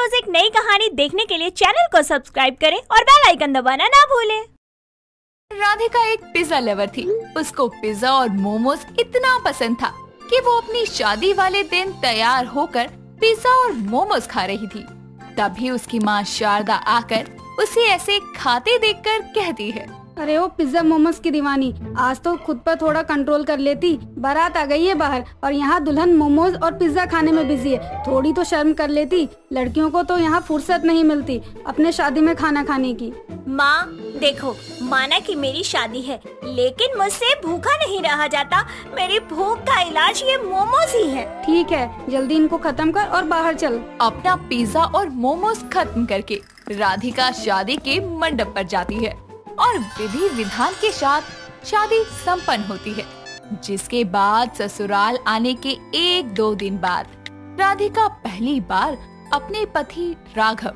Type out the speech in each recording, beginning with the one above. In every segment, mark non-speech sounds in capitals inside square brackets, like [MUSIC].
रोज एक नई कहानी देखने के लिए चैनल को सब्सक्राइब करें और बेल आइकन दबाना ना भूलें। राधिका एक पिज्जा लवर थी। उसको पिज्जा और मोमोज इतना पसंद था कि वो अपनी शादी वाले दिन तैयार होकर पिज्जा और मोमोज खा रही थी। तभी उसकी माँ शारदा आकर उसे ऐसे खाते देखकर कहती है। अरे ओ पिज्जा मोमोज की दीवानी। आज तो खुद पर थोड़ा कंट्रोल कर लेती। बारात आ गई है बाहर और यहाँ दुल्हन मोमोज और पिज्जा खाने में बिज़ी है। थोड़ी तो शर्म कर लेती। लड़कियों को तो यहाँ फुर्सत नहीं मिलती अपने शादी में खाना खाने की। माँ देखो माना कि मेरी शादी है लेकिन मुझसे भूखा नहीं रहा जाता। मेरी भूख का इलाज ये मोमोज ही है। ठीक है जल्दी इनको खत्म कर और बाहर चल। अपना पिज्जा और मोमोज खत्म करके राधिका शादी के मंडप पर जाती है। और विधि विधान के साथ शादी संपन्न होती है जिसके बाद ससुराल आने के एक दो दिन बाद राधिका पहली बार अपने पति राघव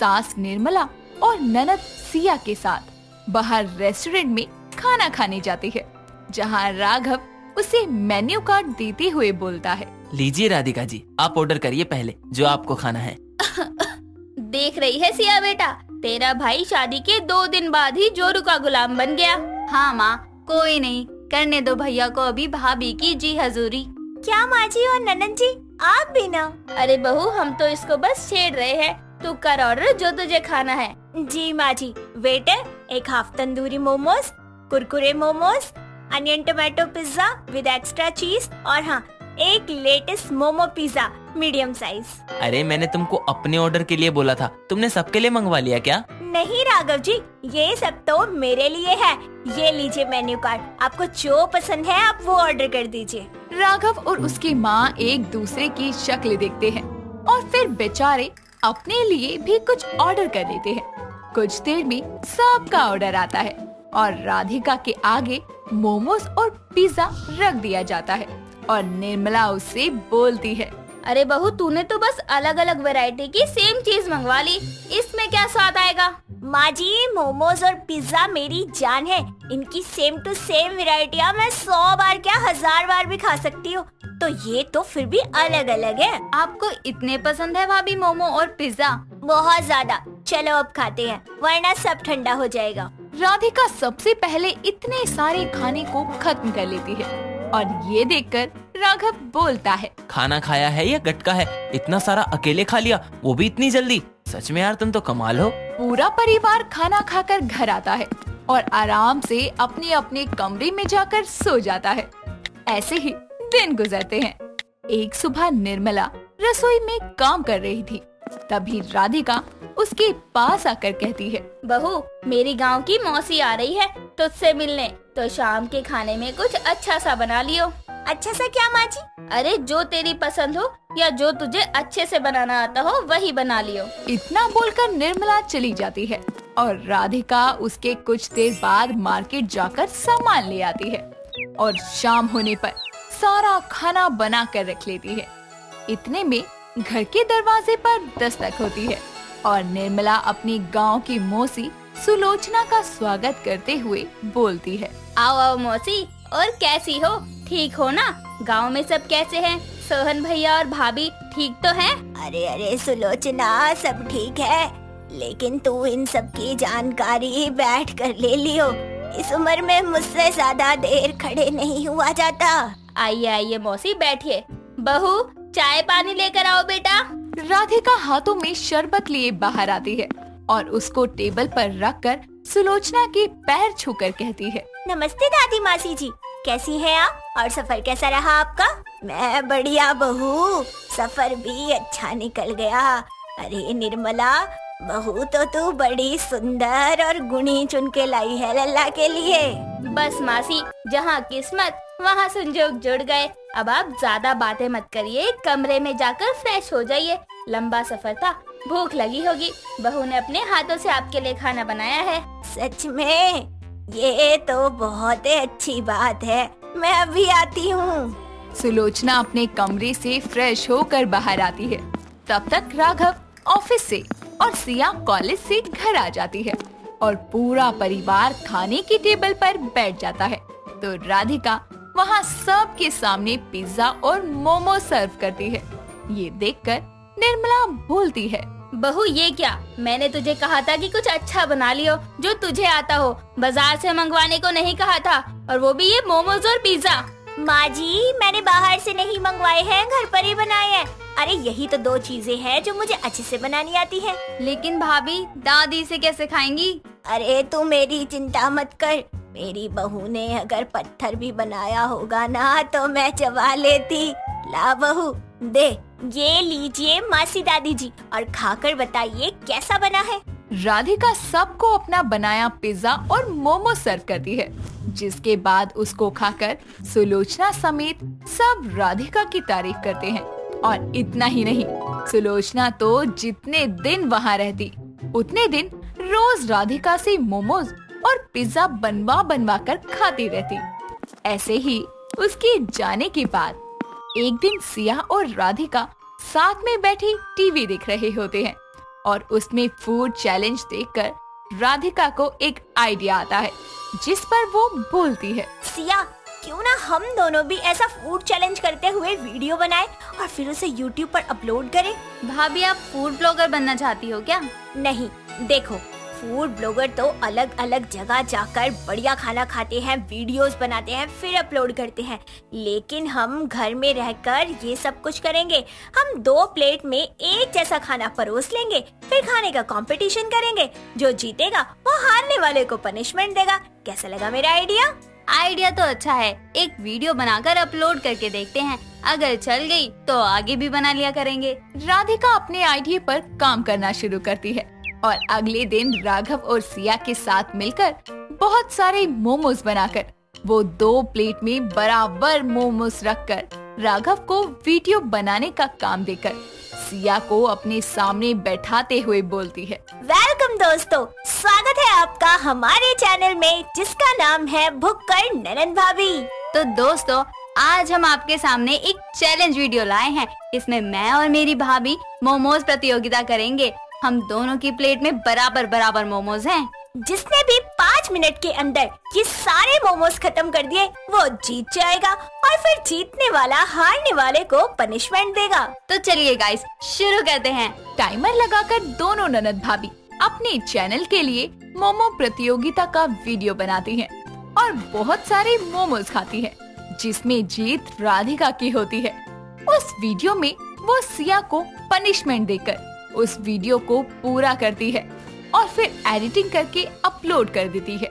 सास निर्मला और ननद सिया के साथ बाहर रेस्टोरेंट में खाना खाने जाती है जहाँ राघव उसे मेन्यू कार्ड देते हुए बोलता है। लीजिए राधिका जी आप ऑर्डर करिए पहले जो आपको खाना है। [LAUGHS] देख रही है सिया बेटा? तेरा भाई शादी के दो दिन बाद ही जोरू का गुलाम बन गया। हाँ माँ कोई नहीं करने दो भैया को अभी भाभी की जी हजूरी। क्या माँ जी और ननन जी आप भी ना? अरे बहू हम तो इसको बस छेड़ रहे हैं। तू कर ऑर्डर जो तुझे खाना है। जी माँ जी वेटर एक half tandoori momos Kurkure momos onion tomato pizza with extra cheese और हाँ एक latest momo pizza medium size. अरे मैंने तुमको अपने ऑर्डर के लिए बोला था। तुमने सबके लिए मंगवा लिया क्या? नहीं राघव जी ये सब तो मेरे लिए है। ये लीजिए मेन्यू कार्ड आपको जो पसंद है आप वो ऑर्डर कर दीजिए। राघव और उसकी माँ एक दूसरे की शक्ल देखते हैं और फिर बेचारे अपने लिए भी कुछ ऑर्डर कर देते हैं। कुछ देर में सबका ऑर्डर आता है और राधिका के आगे मोमोज और पिज्जा रख दिया जाता है। और निर्मला उससे बोलती है। अरे बहू तूने तो बस अलग अलग वैरायटी की सेम चीज़ मंगवा ली। इसमें क्या स्वाद आएगा? माँ जी मोमोज और पिज्जा मेरी जान है। इनकी सेम टू सेम वेराइटियाँ मैं सौ बार क्या हज़ार बार भी खा सकती हूँ। तो ये तो फिर भी अलग अलग है। आपको इतने पसंद है भाभी मोमो और पिज्जा? बहुत ज़्यादा। चलो अब खाते हैं वरना सब ठंडा हो जाएगा। राधिका सबसे पहले इतने सारे खाने को खत्म कर लेती है। और ये देखकर राघव बोलता है खाना खाया है या गटका है? इतना सारा अकेले खा लिया वो भी इतनी जल्दी। सच में यार तुम तो कमाल हो। पूरा परिवार खाना खाकर घर आता है और आराम से अपने अपने कमरे में जाकर सो जाता है। ऐसे ही दिन गुजरते हैं। एक सुबह निर्मला रसोई में काम कर रही थी। तभी राधिका उसके पास आकर कहती है बहू मेरी गाँव की मौसी आ रही है तुझसे मिलने। तो शाम के खाने में कुछ अच्छा सा बना लियो। अच्छा सा क्या माँ जी अरे जो तेरी पसंद हो या जो तुझे अच्छे से बनाना आता हो वही बना लियो। इतना बोलकर निर्मला चली जाती है और राधिका उसके कुछ देर बाद मार्केट जाकर सामान ले आती है और शाम होने पर सारा खाना बना कर रख लेती है। इतने में घर के दरवाजे पर दस्तक होती है और निर्मला अपनी गाँव की मौसी सुलोचना का स्वागत करते हुए बोलती है। आओ आओ मौसी और कैसी हो? ठीक हो ना? गाँव में सब कैसे हैं? सोहन भैया और भाभी ठीक तो हैं? अरे अरे सुलोचना सब ठीक है। लेकिन तू इन सब की जानकारी बैठ कर ले लियो। इस उम्र में मुझसे ज़्यादा देर खड़े नहीं हुआ जाता। आइए आइए मौसी बैठिए। बहू चाय पानी लेकर आओ बेटा। राधिका हाथों में शरबत लिए बाहर आती है और उसको टेबल पर रख कर सुलोचना के पैर छूकर कहती है। नमस्ते दादी मासी जी कैसी हैं आप? और सफ़र कैसा रहा आपका? मैं बढ़िया बहू सफ़र भी अच्छा निकल गया। अरे निर्मला बहू तो तू बड़ी सुंदर और गुणी चुन के लाई है लल्ला के लिए। बस मासी जहाँ किस्मत वहाँ संजोग जुड़ गए। अब आप ज़्यादा बातें मत करिए कमरे में जाकर फ्रेश हो जाइए। लंबा सफ़र था भूख लगी होगी। बहू ने अपने हाथों से आपके लिए खाना बनाया है। सच में? ये तो बहुत अच्छी बात है। मैं अभी आती हूँ। सुलोचना अपने कमरे से फ्रेश होकर बाहर आती है। तब तक राघव ऑफ़िस से और सिया कॉलेज से घर आ जाती है और पूरा परिवार खाने की टेबल पर बैठ जाता है। तो राधिका वहाँ सबके सामने पिज्जा और मोमो सर्व करती है। ये देखकर निर्मला बोलती है। बहू ये क्या? मैंने तुझे कहा था कि कुछ अच्छा बना लियो जो तुझे आता हो। बाज़ार से मंगवाने को नहीं कहा था और वो भी ये मोमोज और पिज्जा। माँ जी मैंने बाहर से नहीं मंगवाए हैं घर पर ही बनाए हैं। अरे यही तो दो चीज़ें हैं जो मुझे अच्छे से बनानी आती हैं। लेकिन भाभी दादी से कैसे खाएँगी? अरे तू मेरी चिंता मत कर। मेरी बहू ने अगर पत्थर भी बनाया होगा ना तो मैं चबा लेती। ला बहू, दे, ये लीजिए मासी दादी जी, और खाकर बताइए कैसा बना है। राधिका सबको अपना बनाया पिज्जा और मोमो सर्व करती है, जिसके बाद उसको खाकर सुलोचना समेत सब राधिका की तारीफ़ करते हैं। और इतना ही नहीं, सुलोचना तो जितने दिन वहाँ रहती, उतने दिन रोज राधिका से मोमोज और पिज्जा बनवा बनवा कर खाती रहती। ऐसे ही उसके जाने के बाद एक दिन सिया और राधिका साथ में बैठी टीवी देख रहे होते हैं और उसमें फ़ूड चैलेंज देखकर राधिका को एक आइडिया आता है जिस पर वो बोलती है। सिया क्यों ना हम दोनों भी ऐसा फ़ूड चैलेंज करते हुए वीडियो बनाए और फिर उसे यूट्यूब पर अपलोड करें? भाभी आप फ़ूड ब्लॉगर बनना चाहती हो क्या? नहीं देखो फ़ूड ब्लॉगर तो अलग अलग जगह जाकर बढ़िया खाना खाते हैं, वीडियोस बनाते हैं, फिर अपलोड करते हैं। लेकिन हम घर में रहकर ये सब कुछ करेंगे। हम दो प्लेट में एक जैसा खाना परोस लेंगे, फिर खाने का कंपटीशन करेंगे। जो जीतेगा, वो हारने वाले को पनिशमेंट देगा। कैसा लगा मेरा आइडिया आइडिया तो अच्छा है। एक वीडियो बनाकर अपलोड करके देखते हैं। अगर चल गई तो आगे भी बना लिया करेंगे। राधिका अपने आइडिया पर काम करना शुरू करती है। और अगले दिन राघव और सिया के साथ मिलकर बहुत सारे मोमोज बनाकर वो दो प्लेट में बराबर मोमोज रखकर राघव को वीडियो बनाने का काम देकर सिया को अपने सामने बैठाते हुए बोलती है। वेलकम दोस्तों स्वागत है आपका हमारे चैनल में जिसका नाम है भुक्कर ननन भाभी। तो दोस्तों आज हम आपके सामने एक चैलेंज वीडियो लाए हैं। इसमें मैं और मेरी भाभी मोमोज प्रतियोगिता करेंगे। हम दोनों की प्लेट में बराबर बराबर मोमोज हैं। जिसने भी पाँच मिनट के अंदर ये सारे मोमोज खत्म कर दिए वो जीत जाएगा और फिर जीतने वाला हारने वाले को पनिशमेंट देगा। तो चलिए गाइस शुरू करते हैं। टाइमर लगाकर दोनों ननद भाभी अपने चैनल के लिए मोमो प्रतियोगिता का वीडियो बनाती हैं और बहुत सारे मोमोज खाती हैं जिसमें जीत राधिका की होती है। उस वीडियो में वो सिया को पनिशमेंट देकर उस वीडियो को पूरा करती है और फिर एडिटिंग करके अपलोड कर देती है।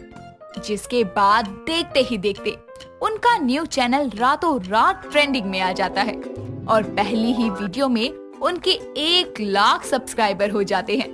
जिसके बाद देखते ही देखते उनका न्यू चैनल रातों रात ट्रेंडिंग में आ जाता है और पहली ही वीडियो में उनके एक लाख सब्सक्राइबर हो जाते हैं।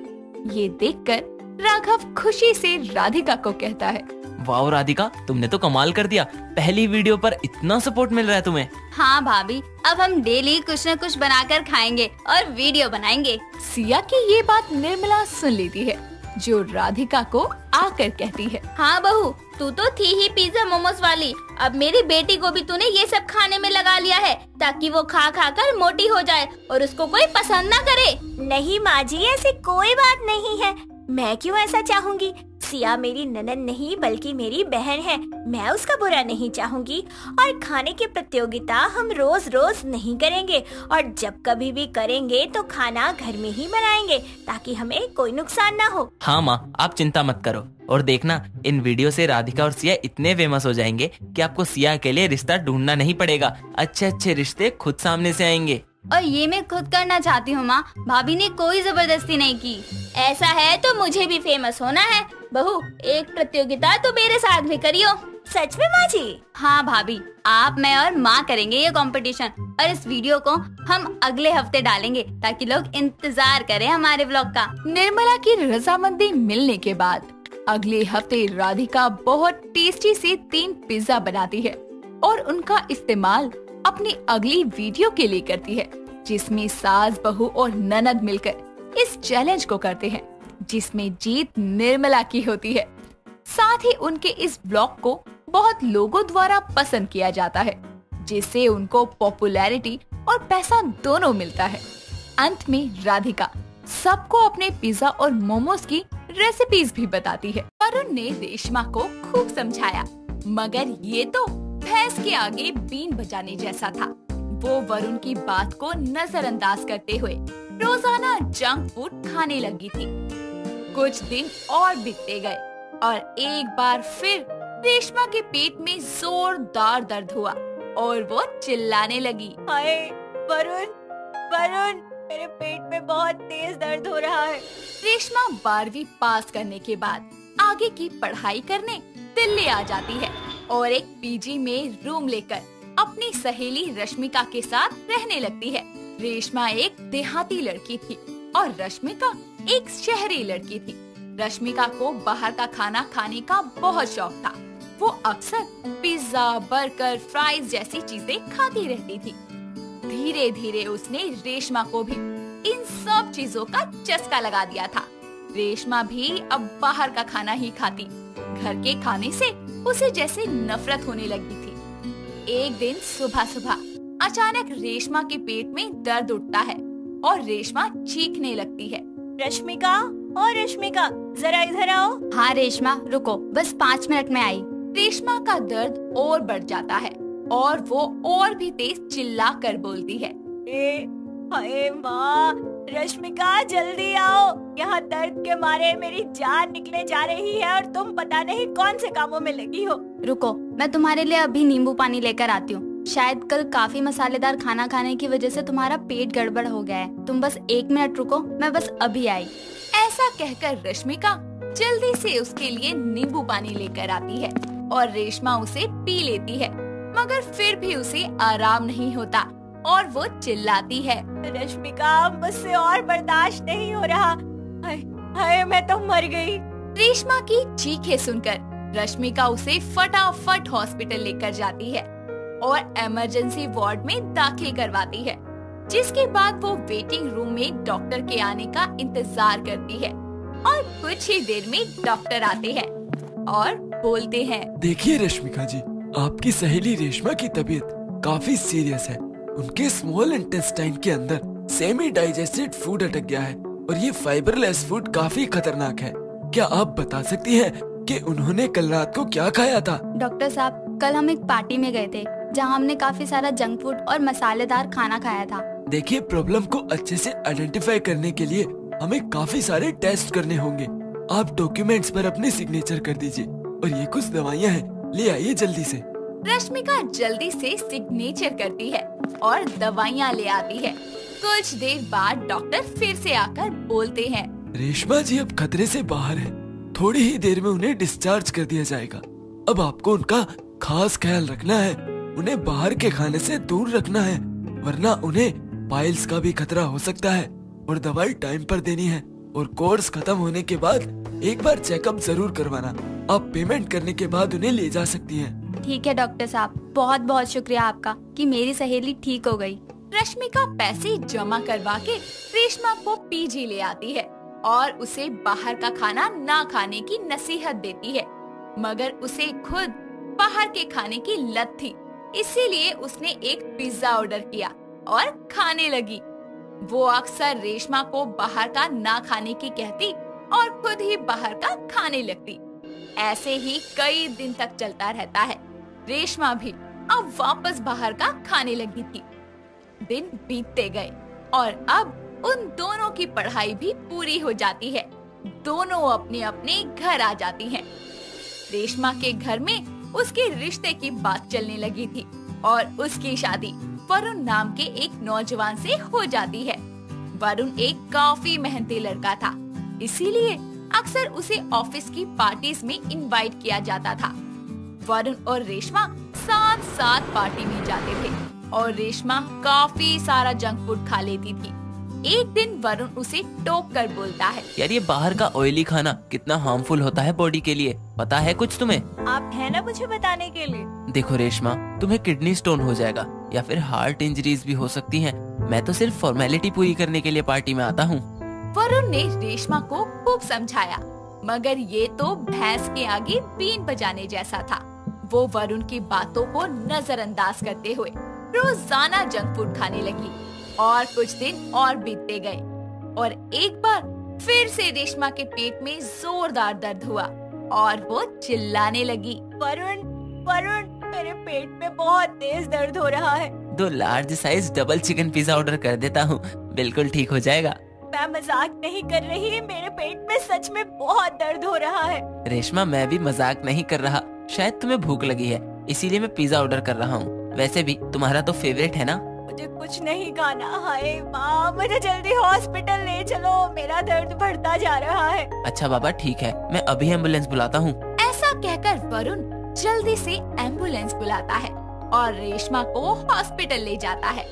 ये देखकर राघव खुशी से राधिका को कहता है वाह राधिका तुमने तो कमाल कर दिया। पहली वीडियो पर इतना सपोर्ट मिल रहा है तुम्हें। हाँ भाभी अब हम डेली कुछ न कुछ बनाकर खाएँगे और वीडियो बनाएँगे। सिया की ये बात निर्मला सुन लेती है जो राधिका को आकर कहती है। हाँ बहू तू तो थी ही पिज्जा मोमोज वाली। अब मेरी बेटी को भी तूने ये सब खाने में लगा लिया है ताकि वो खा खा कर मोटी हो जाए और उसको कोई पसंद न करे। नहीं माँ जी ऐसी कोई बात नहीं है। मैं क्यों ऐसा चाहूँगी? सिया मेरी ननन नहीं, बल्कि मेरी बहन है। मैं उसका बुरा नहीं चाहूँगी। और खाने की प्रतियोगिता हम रोज रोज नहीं करेंगे। और जब कभी भी करेंगे तो खाना घर में ही बनाएँगे, ताकि हमें कोई नुकसान ना हो। हाँ माँ, आप चिंता मत करो। और देखना, इन वीडियो से राधिका और सिया इतने फ़ेमस हो जाएँगे कि आपको सिया के लिए रिश्ता ढूंढना नहीं पड़ेगा। अच्छे अच्छे रिश्ते खुद सामने से आएँगे। और ये मैं खुद करना चाहती हूँ माँ। भाभी ने कोई ज़बरदस्ती नहीं की। ऐसा है तो मुझे भी फ़ेमस होना है। बहू, एक प्रतियोगिता तो मेरे साथ भी करियो। सच में माँ जी? हाँ भाभी, आप, मैं और माँ करेंगे ये कंपटीशन और इस वीडियो को हम अगले हफ़्ते डालेंगे ताकि लोग इंतज़ार करें हमारे ब्लॉग का। निर्मला की रजामंदी मिलने के बाद अगले हफ़्ते राधिका बहुत टेस्टी से तीन पिज्जा बनाती है। और उनका इस्तेमाल अपनी अगली वीडियो के लिए करती है, जिसमें सास, बहू और ननद मिलकर इस चैलेंज को करते हैं, जिसमें जीत निर्मला की होती है। साथ ही उनके इस ब्लॉग को बहुत लोगों द्वारा पसंद किया जाता है, जिससे उनको पॉपुलैरिटी और पैसा दोनों मिलता है। अंत में राधिका सबको अपने पिज्जा और मोमोज की रेसिपीज़ भी बताती है। वरुण ने रेशमा को खूब समझाया, मगर ये तो भैंस के आगे बीन बजाने जैसा था। वो वरुण की बात को नजरअंदाज करते हुए रोज़ाना जंक फ़ूड खाने लगी थी। कुछ दिन और बीतते गए और एक बार फिर रेशमा के पेट में जोरदार दर्द हुआ और वो चिल्लाने लगी। हाय वरुण वरुण मेरे पेट में बहुत तेज दर्द हो रहा है। रेशमा बारहवीं पास करने के बाद आगे की पढ़ाई करने दिल्ली आ जाती है। और एक पीजी में रूम लेकर अपनी सहेली रश्मिका के साथ रहने लगती है। रेशमा एक देहाती लड़की थी और रश्मिका एक शहरी लड़की थी। रश्मिका को बाहर का खाना खाने का बहुत शौक था। वो अक्सर पिज्जा, बर्गर फ्राइज जैसी चीज़ें खाती रहती थी। धीरे धीरे उसने रेशमा को भी इन सब चीज़ों का चस्का लगा दिया था। रेशमा भी अब बाहर का खाना ही खाती। घर के खाने से उसे जैसे नफरत होने लगी थी। एक दिन सुबह सुबह अचानक रेशमा के पेट में दर्द उठता है और रेशमा चीखने लगती है। रश्मिका और रश्मिका जरा इधर आओ। हाँ रेशमा रुको बस पाँच मिनट में आई। रेशमा का दर्द और बढ़ जाता है और वो और भी तेज चिल्ला कर बोलती है। ए, हाय माँ रश्मिका जल्दी आओ। यहाँ दर्द के मारे मेरी जान निकले जा रही है और तुम पता नहीं कौन से कामों में लगी हो। रुको मैं तुम्हारे लिए अभी नींबू पानी लेकर आती हूँ। शायद कल काफ़ी मसालेदार खाना खाने की वजह से तुम्हारा पेट गड़बड़ हो गया है। तुम बस एक मिनट रुको मैं बस अभी आई। ऐसा कहकर रश्मिका जल्दी से उसके लिए नींबू पानी लेकर आती है और रेशमा उसे पी लेती है मगर फिर भी उसे आराम नहीं होता। और वो चिल्लाती है। रश्मिका, मुझसे और बर्दाश्त नहीं हो रहा। हाय मैं तो मर गई। रेशमा की चीखें सुनकर रश्मिका उसे फटाफट हॉस्पिटल लेकर जाती है और इमरजेंसी वार्ड में दाखिल करवाती है, जिसके बाद वो वेटिंग रूम में डॉक्टर के आने का इंतज़ार करती है और कुछ ही देर में डॉक्टर आते हैं और बोलते हैं, देखिए रश्मिका जी, आपकी सहेली रेशमा की तबीयत काफ़ी सीरियस है। उनके स्मॉल इंटेस्टाइन के अंदर सेमी डाइजेस्टेड फ़ूड अटक गया है और ये फाइबरलेस फ़ूड काफ़ी खतरनाक है। क्या आप बता सकती हैं कि उन्होंने कल रात को क्या खाया था? डॉक्टर साहब कल हम एक पार्टी में गए थे जहाँ हमने काफ़ी सारा जंक फ़ूड और मसालेदार खाना खाया था। देखिए प्रॉब्लम को अच्छे से आइडेंटिफाई करने के लिए हमें काफ़ी सारे टेस्ट करने होंगे। आप डॉक्यूमेंट्स पर अपने सिग्नेचर कर दीजिए और ये कुछ दवाइयाँ हैं। ले आइए जल्दी से। रश्मिका जल्दी से सिग्नेचर करती है और दवाइयाँ ले आती है। कुछ देर बाद डॉक्टर फिर से आकर बोलते हैं। रेशमा जी अब खतरे से बाहर है। थोड़ी ही देर में उन्हें डिस्चार्ज कर दिया जाएगा। अब आपको उनका खास ख्याल रखना है। उन्हें बाहर के खाने से दूर रखना है, वरना उन्हें पाइल्स का भी खतरा हो सकता है और दवाई टाइम पर देनी है। और कोर्स खत्म होने के बाद एक बार चेकअप ज़रूर करवाना। आप पेमेंट करने के बाद उन्हें ले जा सकती हैं। ठीक है, डॉक्टर साहब। बहुत बहुत शुक्रिया आपका कि मेरी सहेली ठीक हो गई। रश्मिका पैसे जमा करवा के रेशमा को पीजी ले आती है और उसे बाहर का खाना ना खाने की नसीहत देती है, मगर उसे खुद बाहर के खाने की लत थी। इसीलिए उसने एक पिज्जा ऑर्डर किया और खाने लगी। वो अक्सर रेशमा को बाहर का ना खाने की कहती और खुद ही बाहर का खाने लगती। ऐसे ही कई दिन तक चलता रहता है। रेशमा भी अब वापस बाहर का खाने लगी थी। दिन बीतते गए और अब उन दोनों की पढ़ाई भी पूरी हो जाती है। दोनों अपने अपने घर आ जाती हैं। रेशमा के घर में उसके रिश्ते की बात चलने लगी थी और उसकी शादी वरुण नाम के एक नौजवान से हो जाती है। वरुण एक काफ़ी मेहनती लड़का था, इसीलिए अक्सर उसे ऑफ़िस की पार्टीज़ में इनवाइट किया जाता था। वरुण और रेशमा साथ साथ पार्टी में जाते थे और रेशमा काफ़ी सारा जंक फ़ूड खा लेती थी। एक दिन वरुण उसे टोक कर बोलता है यार ये बाहर का ऑयली खाना कितना हार्मफुल होता है बॉडी के लिए। पता है कुछ तुम्हें? आप है ना मुझे बताने के लिए? देखो रेशमा तुम्हें किडनी स्टोन हो जाएगा या फिर हार्ट इंजरीज भी हो सकती हैं। मैं तो सिर्फ़ फॉर्मेलिटी पूरी करने के लिए पार्टी में आता हूँ। वरुण ने रेशमा को खूब समझाया, मगर ये तो भैंस के आगे बीन बजाने जैसा था। वो वरुण की बातों को नजरअंदाज करते हुए रोज़ाना जंक फ़ूड खाने लगी और कुछ दिन और बीतते गए और एक बार फिर से रेशमा के पेट में जोरदार दर्द हुआ और वो चिल्लाने लगी, वरुण वरुण, मेरे पेट में बहुत तेज दर्द हो रहा है। दो large size double chicken pizza order कर देता हूँ। बिल्कुल ठीक हो जाएगा। मैं मज़ाक नहीं कर रही मेरे पेट में सच में बहुत दर्द हो रहा है। रेशमा मैं भी मज़ाक नहीं कर रहा। शायद तुम्हें भूख लगी है इसीलिए मैं पिज्जा ऑर्डर कर रहा हूँ। वैसे भी तुम्हारा तो फेवरेट है ना? मुझे कुछ नहीं खाना हाय माँ। मुझे जल्दी हॉस्पिटल ले चलो। मेरा दर्द बढ़ता जा रहा है। अच्छा बाबा ठीक है। मैं अभी एंबुलेंस बुलाता हूँ। ऐसा कहकर वरुण जल्दी से एंबुलेंस बुलाता है और रेशमा को हॉस्पिटल ले जाता है।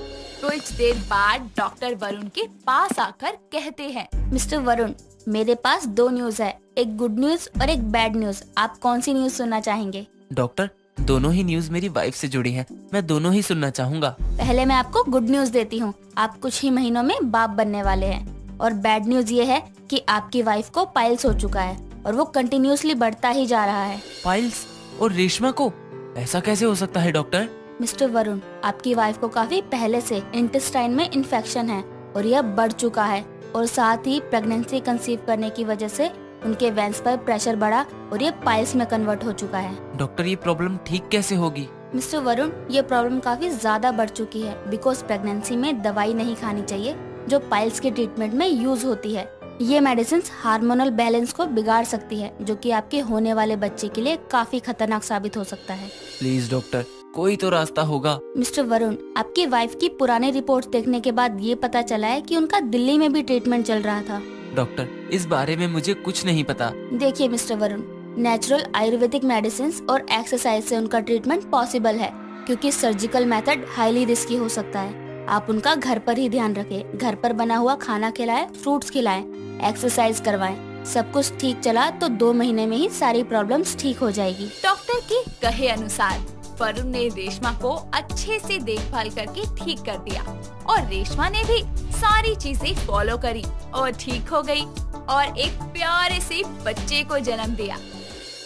कुछ देर बाद डॉक्टर वरुण के पास आकर कहते हैं मिस्टर वरुण मेरे पास दो न्यूज़ है एक गुड न्यूज़ और एक बैड न्यूज़। आप कौन सी न्यूज़ सुनना चाहेंगे? डॉक्टर दोनों ही न्यूज़ मेरी वाइफ से जुड़ी है। मैं दोनों ही सुनना चाहूँगा। पहले मैं आपको गुड न्यूज़ देती हूँ। आप कुछ ही महीनों में बाप बनने वाले हैं। और बैड न्यूज़ ये है कि आपकी वाइफ को पाइल्स हो चुका है और वो कंटिन्यूसली बढ़ता ही जा रहा है। पाइल्स? और रेशमा को? ऐसा कैसे हो सकता है डॉक्टर? मिस्टर वरुण आपकी वाइफ को काफ़ी पहले से इंटेस्टाइन में इन्फेक्शन है और यह बढ़ चुका है और साथ ही प्रेगनेंसी कंसीव करने की वजह से उनके वेंस पर प्रेशर बढ़ा और ये पाइल्स में कन्वर्ट हो चुका है। डॉक्टर ये प्रॉब्लम ठीक कैसे होगी? मिस्टर वरुण ये प्रॉब्लम काफ़ी ज़्यादा बढ़ चुकी है बिकॉज़ प्रेगनेंसी में दवाई नहीं खानी चाहिए जो पाइल्स के ट्रीटमेंट में यूज़ होती है। ये मेडिसिन हार्मोनल बैलेंस को बिगाड़ सकती है जो कि आपके होने वाले बच्चे के लिए काफ़ी खतरनाक साबित हो सकता है। प्लीज़ डॉक्टर कोई तो रास्ता होगा। मिस्टर वरुण आपकी वाइफ की पुराने रिपोर्ट देखने के बाद ये पता चला है कि उनका दिल्ली में भी ट्रीटमेंट चल रहा था। डॉक्टर इस बारे में मुझे कुछ नहीं पता। देखिए mister Varun natural Ayurvedic medicine और एक्सरसाइज से उनका ट्रीटमेंट पॉसिबल है क्योंकि सर्जिकल मेथड हाईली रिस्की हो सकता है। आप उनका घर पर ही ध्यान रखें। घर पर बना हुआ खाना खिलाएँ फ्रूट्स खिलाएँ एक्सरसाइज करवाएँ। सब कुछ ठीक चला तो दो महीने में ही सारी प्रॉब्लम्स ठीक हो जाएगी। डॉक्टर के कहे अनुसार। वरुण ने रेशमा को अच्छे से देखभाल करके ठीक कर दिया। और रेशमा ने भी सारी चीज़ें फॉलो करी और ठीक हो गई और एक प्यारे से बच्चे को जन्म दिया।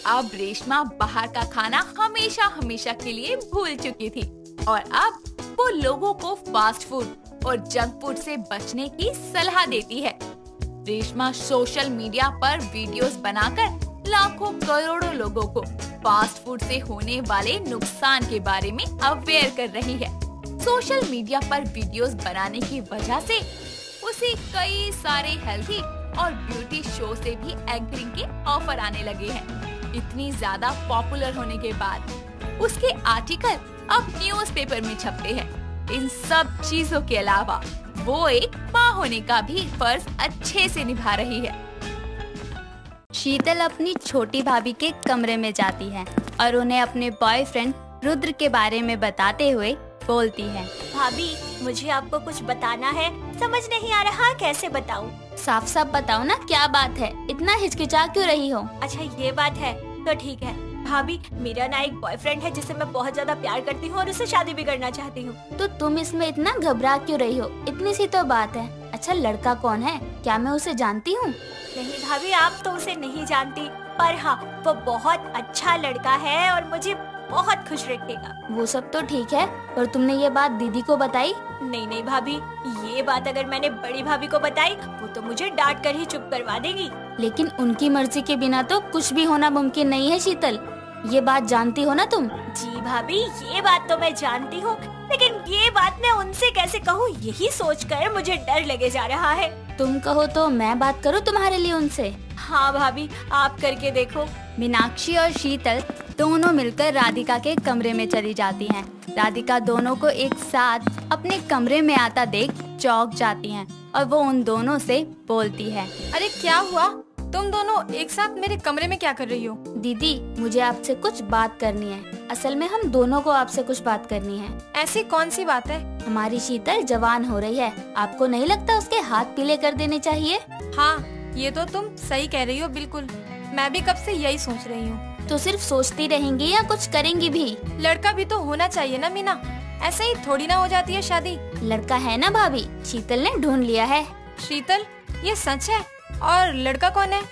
अब रेशमा बाहर का खाना हमेशा हमेशा के लिए भूल चुकी थी और अब वो लोगों को फास्ट फ़ूड और जंक फ़ूड से बचने की सलाह देती है। रेशमा सोशल मीडिया पर वीडियोस बनाकर लाखों करोड़ों लोगों को फास्ट फ़ूड से होने वाले नुकसान के बारे में अवेयर कर रही है। सोशल मीडिया पर वीडियोस बनाने की वजह से उसे कई सारे हेल्थी और ब्यूटी शो से भी एंकरिंग के ऑफ़र आने लगे हैं। इतनी ज़्यादा पॉपुलर होने के बाद उसके आर्टिकल अब न्यूज़पेपर में छपते हैं। इन सब चीज़ों के अलावा वो एक माँ होने का भी फ़र्ज़ अच्छे से निभा रही है। शीतल अपनी छोटी भाभी के कमरे में जाती है और उन्हें अपने बॉयफ्रेंड रुद्र के बारे में बताते हुए बोलती है। भाभी मुझे आपको कुछ बताना है। समझ नहीं आ रहा कैसे बताऊँ? साफ़ साफ़ बताओ ना क्या बात है? इतना हिचकिचा क्यों रही हो? अच्छा ये बात है तो ठीक है। भाभी मेरा ना एक बॉयफ्रेंड है जिसे मैं बहुत ज़्यादा प्यार करती हूँ और उससे शादी भी करना चाहती हूँ। तो तुम इसमें इतना घबरा क्यों रही हो? इतनी सी तो बात है। अच्छा लड़का कौन है? क्या मैं उसे जानती हूँ? नहीं भाभी आप तो उसे नहीं जानती। पर हाँ वो बहुत अच्छा लड़का है और मुझे बहुत खुश रखेगा। वो सब तो ठीक है पर तुमने ये बात दीदी को बताई? नहीं नहीं भाभी ये बात अगर मैंने बड़ी भाभी को बताई वो तो मुझे डांट कर ही चुप करवा देगी। लेकिन उनकी मर्ज़ी के बिना तो कुछ भी होना मुमकिन नहीं है शीतल। ये बात जानती हो ना तुम? जी भाभी ये बात तो मैं जानती हूँ लेकिन ये बात मैं उनसे कैसे कहूँ? यही सोचकर मुझे डर लगे जा रहा है। तुम कहो तो मैं बात करूँ तुम्हारे लिए उनसे? हाँ भाभी आप करके देखो। मीनाक्षी और शीतल दोनों मिलकर राधिका के कमरे में चली जाती हैं। राधिका दोनों को एक साथ अपने कमरे में आता देख चौक जाती हैं और वो उन दोनों से बोलती है अरे क्या हुआ? तुम दोनों एक साथ मेरे कमरे में क्या कर रही हो? दीदी मुझे आपसे कुछ बात करनी है। असल में हम दोनों को आपसे कुछ बात करनी है। ऐसी कौन सी बात है? हमारी शीतल जवान हो रही है। आपको नहीं लगता उसके हाथ पीले कर देने चाहिए? हाँ ये तो तुम सही कह रही हो बिल्कुल। मैं भी कब से यही सोच रही हूँ। तो सिर्फ़ सोचती रहेंगी या कुछ करेंगी भी? लड़का भी तो होना चाहिए ना मीना। ऐसे ही थोड़ी ना हो जाती है शादी। लड़का है ना भाभी? शीतल ने ढूंढ लिया है। शीतल ये सच है? और लड़का कौन है?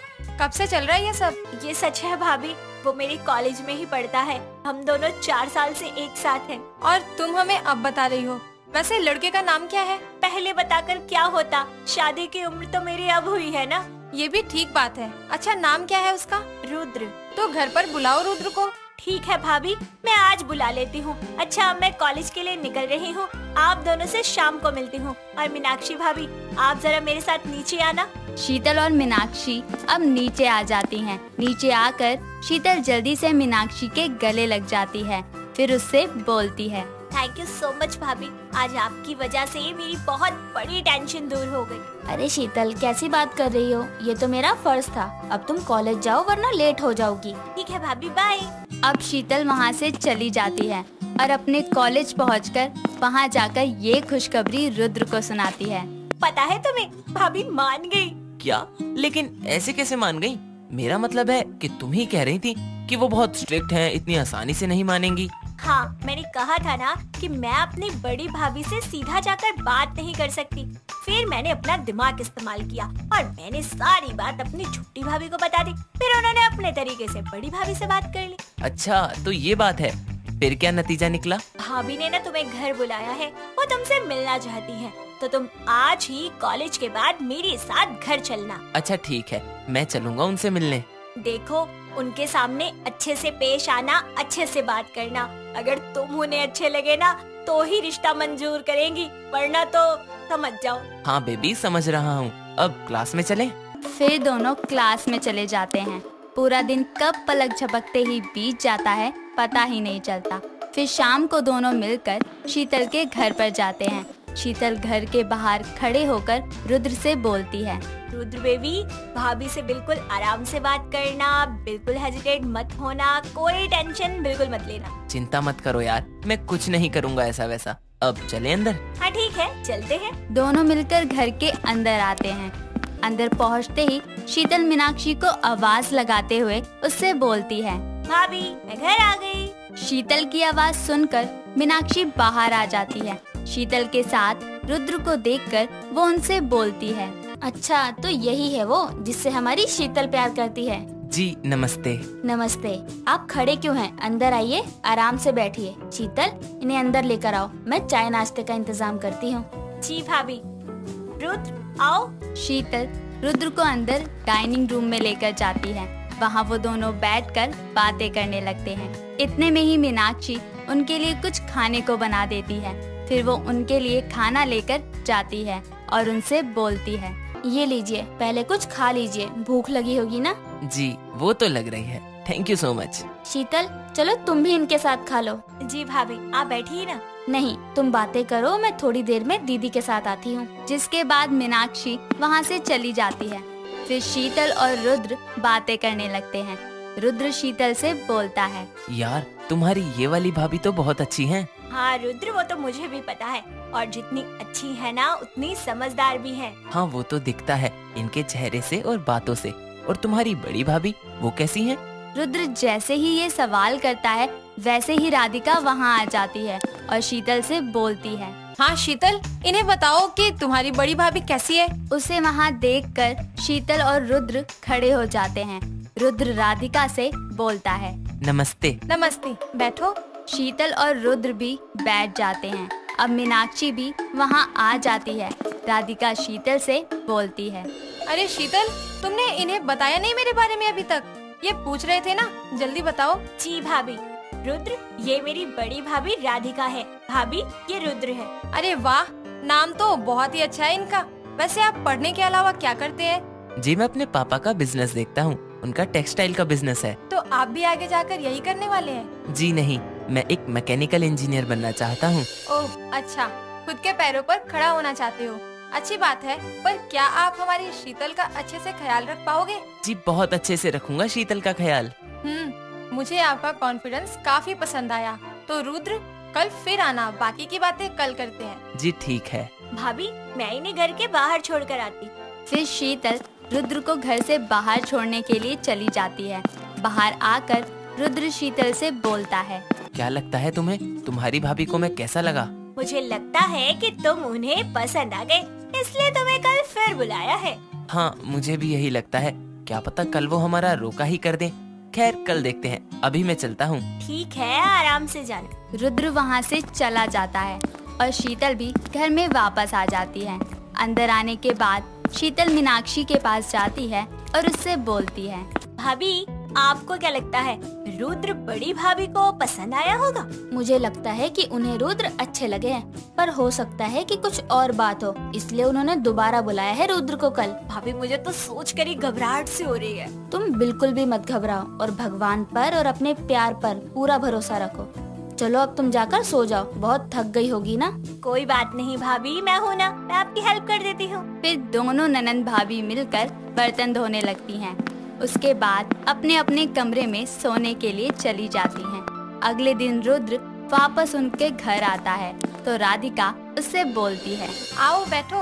कब से चल रहा है ये सब? ये सच है भाभी वो मेरे कॉलेज में ही पढ़ता है। हम दोनों चार साल से एक साथ हैं। और तुम हमें अब बता रही हो। वैसे लड़के का नाम क्या है? पहले बताकर क्या होता? शादी की उम्र तो मेरी अब हुई है ना? ये भी ठीक बात है। अच्छा नाम क्या है उसका? रुद्र। तो घर पर बुलाओ रुद्र को। ठीक है भाभी मैं आज बुला लेती हूँ। अच्छा अब मैं कॉलेज के लिए निकल रही हूँ। आप दोनों से शाम को मिलती हूँ। और मीनाक्षी भाभी आप जरा मेरे साथ नीचे आना। शीतल और मीनाक्षी अब नीचे आ जाती हैं। नीचे आकर शीतल जल्दी से मीनाक्षी के गले लग जाती है फिर उससे बोलती है। थैंक यू सो मच भाभी। आज आपकी वजह से मेरी बहुत बड़ी टेंशन दूर हो गई। अरे शीतल कैसी बात कर रही हो? ये तो मेरा फ़र्ज़ था। अब तुम कॉलेज जाओ वरना लेट हो जाओगी। ठीक है भाभी बाय अब शीतल वहाँ से चली जाती है और अपने कॉलेज पहुंचकर वहाँ जाकर ये खुशखबरी रुद्र को सुनाती है। पता है तुम्हें? भाभी मान गई। क्या? लेकिन ऐसे कैसे मान गई? मेरा मतलब है कि तुम ही कह रही थी कि वो बहुत स्ट्रिक्ट हैं इतनी आसानी से नहीं मानेंगी। हाँ मैंने कहा था ना कि मैं अपनी बड़ी भाभी से सीधा जाकर बात नहीं कर सकती। फिर मैंने अपना दिमाग इस्तेमाल किया और मैंने सारी बात अपनी छोटी भाभी को बता दी। फिर उन्होंने अपने तरीके से बड़ी भाभी से बात कर ली। अच्छा तो ये बात है। फिर क्या नतीजा निकला? भाभी ने ना तुम्हें घर बुलाया है वो तुमसे मिलना चाहती है। तो तुम आज ही कॉलेज के बाद मेरे साथ घर चलना। अच्छा ठीक है। मैं चलूँगा उनसे मिलने। देखो उनके सामने अच्छे से पेश आना अच्छे से बात करना। अगर तुम उन्हें अच्छे लगे ना तो ही रिश्ता मंजूर करेंगी वरना तो समझ जाओ। हाँ बेबी समझ रहा हूँ। अब क्लास में चले? फिर दोनों क्लास में चले जाते हैं। पूरा दिन कब पलक झपकते ही बीत जाता है पता ही नहीं चलता। फिर शाम को दोनों मिलकर शीतल के घर पर जाते हैं। शीतल घर के बाहर खड़े होकर रुद्र से बोलती है रुद्र बेबी भाभी से बिल्कुल आराम से बात करना बिल्कुल हेजिटेट मत होना कोई टेंशन बिल्कुल मत लेना। चिंता मत करो यार मैं कुछ नहीं करूँगा ऐसा वैसा। अब चले अंदर? हाँ ठीक है चलते हैं। दोनों मिलकर घर के अंदर आते हैं। अंदर पहुँचते ही शीतल मीनाक्षी को आवाज़ लगाते हुए उससे बोलती है भाभी मैं घर आ गई। शीतल की आवाज़ सुनकर मीनाक्षी बाहर आ जाती है। शीतल के साथ रुद्र को देखकर वो उनसे बोलती है अच्छा तो यही है वो जिससे हमारी शीतल प्यार करती है। जी नमस्ते। नमस्ते आप खड़े क्यों हैं? अंदर आइए आराम से बैठिए। शीतल इन्हें अंदर लेकर आओ मैं चाय नाश्ते का इंतज़ाम करती हूँ। जी भाभी। रुद्र आओ शीतल रुद्र को अंदर डाइनिंग रूम में लेकर जाती है। वहाँ वो दोनों बैठकर बातें करने लगते हैं। इतने में ही मीनाक्षी उनके लिए कुछ खाने को बना देती है। फिर वो उनके लिए खाना लेकर जाती है और उनसे बोलती है ये लीजिए पहले कुछ खा लीजिए भूख लगी होगी ना? जी वो तो लग रही है। Thank you so much Sheetal चलो तुम भी इनके साथ खा लो। जी भाभी आप बैठिए ना। नहीं तुम बातें करो मैं थोड़ी देर में दीदी के साथ आती हूँ। जिसके बाद मीनाक्षी वहाँ से चली जाती है। फिर शीतल और रुद्र बातें करने लगते हैं। रुद्र शीतल से बोलता है। यार तुम्हारी ये वाली भाभी तो बहुत अच्छी है। हाँ रुद्र वो तो मुझे भी पता है। और जितनी अच्छी है ना उतनी समझदार भी है। हाँ वो तो दिखता है इनके चेहरे से और बातों से। और तुम्हारी बड़ी भाभी वो कैसी है? रुद्र जैसे ही ये सवाल करता है वैसे ही राधिका वहाँ आ जाती है और शीतल से बोलती है। हाँ शीतल इन्हें बताओ कि तुम्हारी बड़ी भाभी कैसी है? उसे वहाँ देखकर शीतल और रुद्र खड़े हो जाते हैं। रुद्र राधिका से बोलता है। नमस्ते। नमस्ते बैठो। शीतल और रुद्र भी बैठ जाते हैं। अब मीनाक्षी भी वहाँ आ जाती है। राधिका शीतल से बोलती है। अरे शीतल तुमने इन्हें बताया नहीं मेरे बारे में अभी तक? ये पूछ रहे थे ना? जल्दी बताओ। जी भाभी रुद्र ये मेरी बड़ी भाभी राधिका है। भाभी ये रुद्र है। अरे वाह नाम तो बहुत ही अच्छा है इनका। वैसे आप पढ़ने के अलावा क्या करते हैं? जी मैं अपने पापा का बिज़नेस देखता हूँ। उनका टेक्सटाइल का बिज़नेस है। तो आप भी आगे जाकर यही करने वाले हैं? जी नहीं मैं एक मैकेनिकल इंजीनियर बनना चाहता हूँ। ओह अच्छा। खुद के पैरों पर खड़ा होना चाहते हो। अच्छी बात है पर क्या आप हमारी शीतल का अच्छे से ख्याल रख पाओगे? जी बहुत अच्छे से रखूँगा शीतल का ख्याल। हम्म मुझे आपका कॉन्फिडेंस काफ़ी पसंद आया। तो रुद्र कल फिर आना। बाकी की बातें कल करते हैं। जी ठीक है। भाभी मैं इन्हें घर के बाहर छोड़ कर आती। फिर शीतल रुद्र को घर से बाहर छोड़ने के लिए चली जाती है। बाहर आकर रुद्र शीतल से बोलता है। क्या लगता है तुम्हें? तुम्हारी भाभी को मैं कैसा लगा? मुझे लगता है कि तुम उन्हें पसंद आ गए इसलिए तुम्हें कल फिर बुलाया है। हाँ मुझे भी यही लगता है। क्या पता कल वो हमारा रोका ही कर दे। खैर कल देखते हैं। अभी मैं चलता हूँ। ठीक है आराम से जाना। रुद्र वहाँ से चला जाता है और शीतल भी घर में वापस आ जाती है। अंदर आने के बाद शीतल मीनाक्षी के पास जाती है और उससे बोलती है भाभी आपको क्या लगता है रुद्र बड़ी भाभी को पसंद आया होगा? मुझे लगता है कि उन्हें रुद्र अच्छे लगे हैं पर हो सकता है कि कुछ और बात हो इसलिए उन्होंने दोबारा बुलाया है रुद्र को कल। भाभी मुझे तो सोच कर ही घबराहट सी हो रही है। तुम बिल्कुल भी मत घबराओ और भगवान पर और अपने प्यार पर पूरा भरोसा रखो। चलो अब तुम जाकर सो जाओ बहुत थक गई होगी ना? कोई बात नहीं भाभी मैं हूँ ना मैं आपकी हेल्प कर देती हूँ। फिर दोनों ननंद भाभी मिलकर बर्तन धोने लगती हैं। उसके बाद अपने अपने कमरे में सोने के लिए चली जाती हैं। अगले दिन रुद्र वापस उनके घर आता है तो राधिका उससे बोलती है आओ बैठो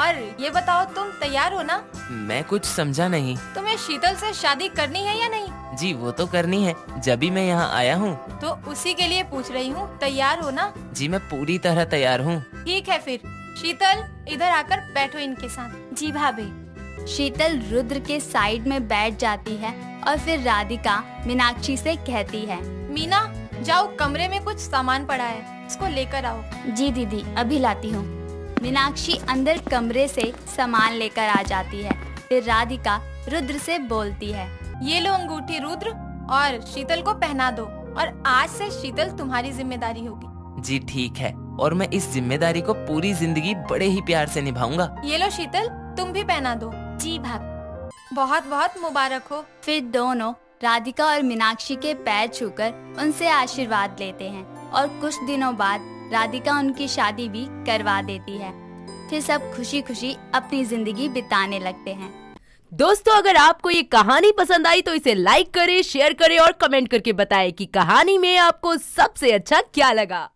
और ये बताओ तुम तैयार हो ना? मैं कुछ समझा नहीं। तुम्हें शीतल से शादी करनी है या नहीं? जी वो तो करनी है जब भी मैं यहाँ आया हूँ। तो उसी के लिए पूछ रही हूँ तैयार हो ना? जी मैं पूरी तरह तैयार हूँ। ठीक है फिर शीतल इधर आकर बैठो इनके साथ। जी भाभी। शीतल रुद्र के साइड में बैठ जाती है और फिर राधिका मीनाक्षी से कहती है मीना जाओ कमरे में कुछ सामान पड़ा है इसको लेकर आओ। जी दीदी अभी लाती हूँ। मीनाक्षी अंदर कमरे से सामान लेकर आ जाती है फिर राधिका रुद्र से बोलती है ये लो अंगूठी रुद्र और शीतल को पहना दो और आज से शीतल तुम्हारी ज़िम्मेदारी होगी। जी ठीक है और मैं इस ज़िम्मेदारी को पूरी ज़िंदगी बड़े ही प्यार से निभाऊँगा। ये लो शीतल तुम भी पहना दो। जी भाभी बहुत बहुत मुबारक हो। फिर दोनों, राधिका और मीनाक्षी के पैर छूकर उनसे आशीर्वाद लेते हैं और कुछ दिनों बाद राधिका उनकी शादी भी करवा देती है। फिर सब खुशी खुशी अपनी ज़िंदगी बिताने लगते हैं। दोस्तों, अगर आपको ये कहानी पसंद आई तो इसे लाइक करें शेयर करें और कमेंट करके बताएँ कि कहानी में आपको सबसे अच्छा क्या लगा।